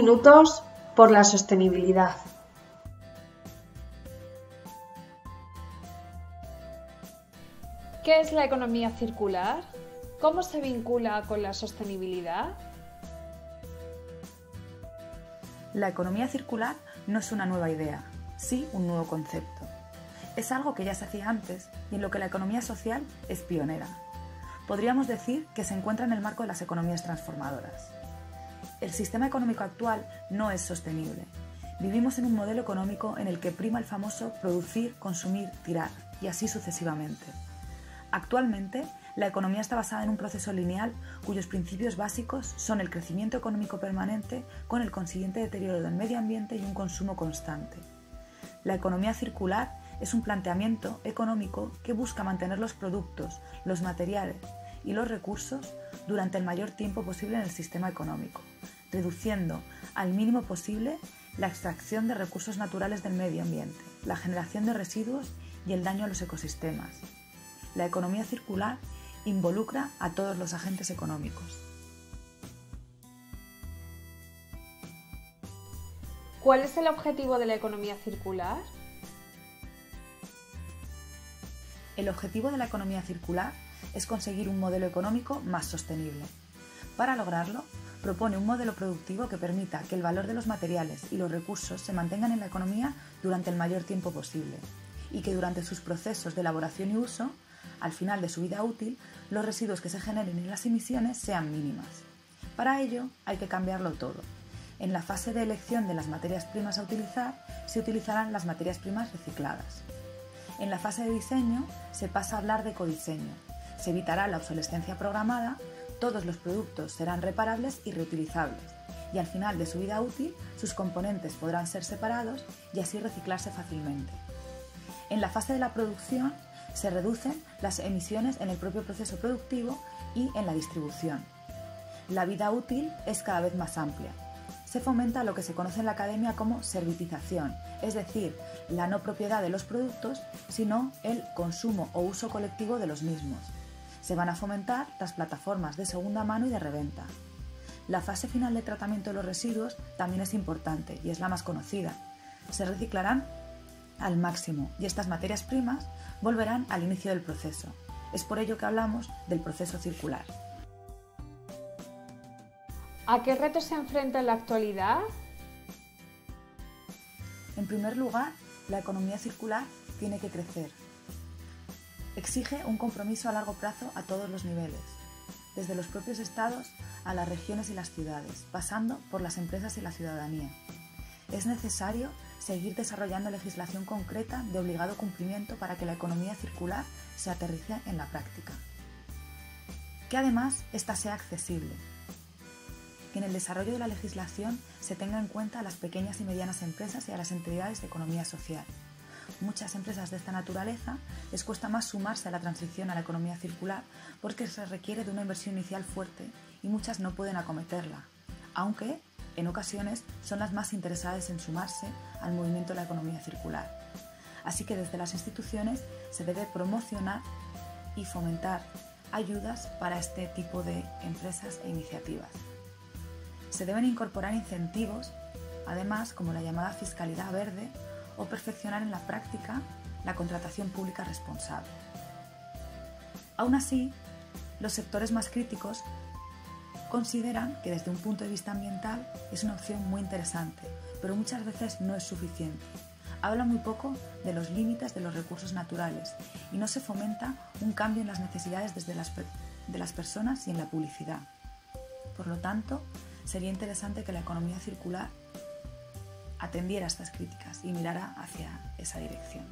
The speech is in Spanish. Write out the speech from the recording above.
minutos por la sostenibilidad. ¿Qué es la economía circular? ¿Cómo se vincula con la sostenibilidad? La economía circular no es una nueva idea, sí un nuevo concepto. Es algo que ya se hacía antes y en lo que la economía social es pionera. Podríamos decir que se encuentra en el marco de las economías transformadoras. El sistema económico actual no es sostenible. Vivimos en un modelo económico en el que prima el famoso producir, consumir, tirar, y así sucesivamente. Actualmente, la economía está basada en un proceso lineal cuyos principios básicos son el crecimiento económico permanente con el consiguiente deterioro del medio ambiente y un consumo constante. La economía circular es un planteamiento económico que busca mantener los productos, los materiales y los recursos durante el mayor tiempo posible en el sistema económico, reduciendo al mínimo posible la extracción de recursos naturales del medio ambiente, la generación de residuos y el daño a los ecosistemas. La economía circular involucra a todos los agentes económicos. ¿Cuál es el objetivo de la economía circular? El objetivo de la economía circular es conseguir un modelo económico más sostenible. Para lograrlo, propone un modelo productivo que permita que el valor de los materiales y los recursos se mantengan en la economía durante el mayor tiempo posible y que durante sus procesos de elaboración y uso, al final de su vida útil, los residuos que se generen y las emisiones sean mínimas. Para ello hay que cambiarlo todo. En la fase de elección de las materias primas a utilizar, se utilizarán las materias primas recicladas. En la fase de diseño se pasa a hablar de codiseño. Se evitará la obsolescencia programada, todos los productos serán reparables y reutilizables, y al final de su vida útil sus componentes podrán ser separados y así reciclarse fácilmente. En la fase de la producción se reducen las emisiones en el propio proceso productivo y en la distribución. La vida útil es cada vez más amplia. Se fomenta lo que se conoce en la academia como servitización, es decir, la no propiedad de los productos, sino el consumo o uso colectivo de los mismos. Se van a fomentar las plataformas de segunda mano y de reventa. La fase final de tratamiento de los residuos también es importante y es la más conocida. Se reciclarán al máximo y estas materias primas volverán al inicio del proceso. Es por ello que hablamos del proceso circular. ¿A qué retos se enfrenta en la actualidad? En primer lugar, la economía circular tiene que crecer. Exige un compromiso a largo plazo a todos los niveles, desde los propios estados a las regiones y las ciudades, pasando por las empresas y la ciudadanía. Es necesario seguir desarrollando legislación concreta de obligado cumplimiento para que la economía circular se aterrice en la práctica. Que además ésta sea accesible. En el desarrollo de la legislación se tenga en cuenta a las pequeñas y medianas empresas y a las entidades de economía social. Muchas empresas de esta naturaleza les cuesta más sumarse a la transición a la economía circular porque se requiere de una inversión inicial fuerte y muchas no pueden acometerla, aunque en ocasiones son las más interesadas en sumarse al movimiento de la economía circular. Así que desde las instituciones se debe promocionar y fomentar ayudas para este tipo de empresas e iniciativas. Se deben incorporar incentivos, además como la llamada fiscalidad verde, o perfeccionar en la práctica la contratación pública responsable. Aún así, los sectores más críticos consideran que desde un punto de vista ambiental es una opción muy interesante, pero muchas veces no es suficiente. Habla muy poco de los límites de los recursos naturales y no se fomenta un cambio en las necesidades desde las, de las personas y en la publicidad. Por lo tanto, sería interesante que la economía circular atendiera estas críticas y mirara hacia esa dirección.